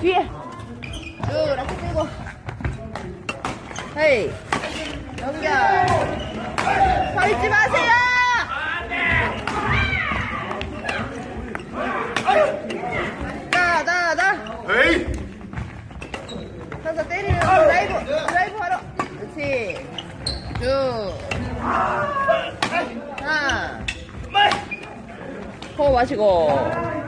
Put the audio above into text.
뒤에. 쭉 라켓 들고. Hey. 연결. 서 있지 마세요! 나, 나, 나. Hey 가서 때리면 드라이브, 드라이브 하러. 그렇지. 쭉. 하나. 호흡 마시고.